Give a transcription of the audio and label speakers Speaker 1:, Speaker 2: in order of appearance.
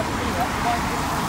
Speaker 1: Obrigado.